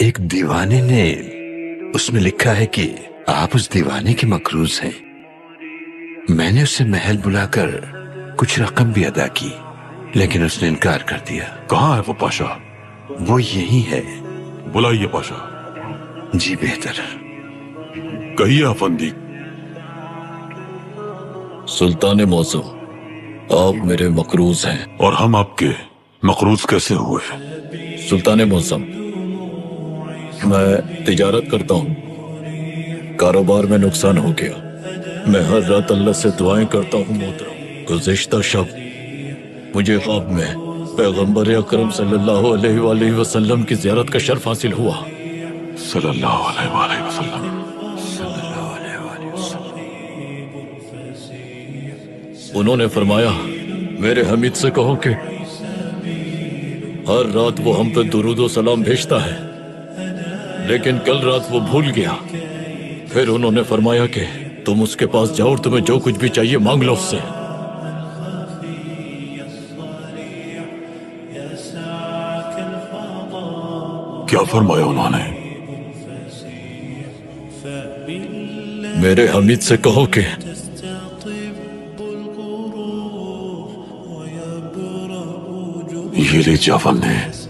एक दीवाने ने उसमें लिखा है कि आप उस दीवाने के मकरूज हैं। मैंने उसे महल बुलाकर कुछ रकम भी अदा की लेकिन उसने इनकार कर दिया। कहाँ है वो पाशा? वो यही है। बुलाइए पाशा। जी बेहतर। कहिए अफंदी सुल्तान मौसम आप मेरे मकरूज हैं। और हम आपके मकरूज कैसे हुए? सुल्तान मौसम मैं तिजारत करता हूँ। कारोबार में नुकसान हो गया। मैं हर रात अल्लाह से दुआएँ करता हूँ मोहतरम। गुज़िश्ता शब मुझे ख्वाब में पैगंबर अकरम सल्लल्लाहु अलैहि वसल्लम की जियारत का शर्फ हासिल हुआ। सल्लल्लाहु अलैहि वसल्लम। उन्होंने फरमाया मेरे हमीद से कहो कि हर रात वो हम पे दुरूद सलाम भेजता है। लेकिन कल रात वो भूल गया। फिर उन्होंने फरमाया कि तुम उसके पास जाओ और तुम्हें जो कुछ भी चाहिए मांग लो उससे। क्या फरमाया उन्होंने? मेरे हमीद से कहो कि ये ले ने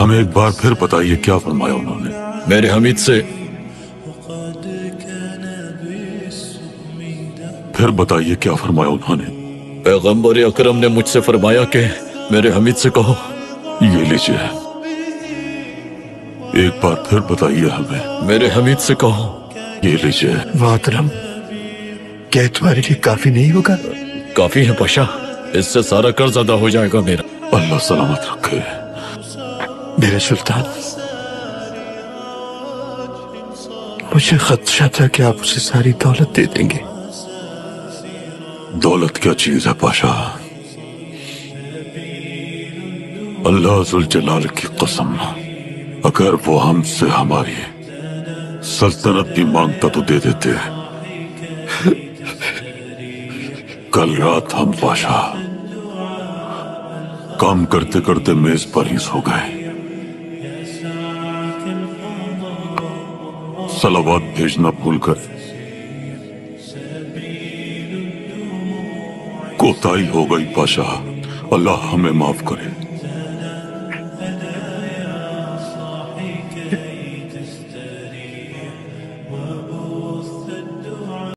हमें एक बार फिर बताइए क्या फरमाया उन्होंने? मेरे हमीद से फिर बताइए क्या फरमाया उन्होंने? पैगंबर अकरम ने मुझसे फरमाया कि मेरे हमीद से कहो। ये लीजिए। एक बार फिर बताइए हमें। मेरे हमीद से कहो। ये लीजिए। मोहतरम क्या तुम्हारे लिए काफ़ी नहीं होगा? काफ़ी है पाशा। इससे सारा कर्ज अदा हो जाएगा मेरा। अल्लाह सलामत रखे। मेरे सुल्तान, मुझे खदशा था कि आप उसे सारी दौलत दे देंगे। दौलत क्या चीज़ है पाशा? अल्लाह जलाल की कसम अगर वो हमसे हमारी सल्तनत भी माँगता तो दे देते। कल रात हम पाशा, काम करते करते मेज पर ही सो गए। सलावात भेजना भूलकर। कोताही हो गई पाशाह अल्लाह हमें माफ़ करे।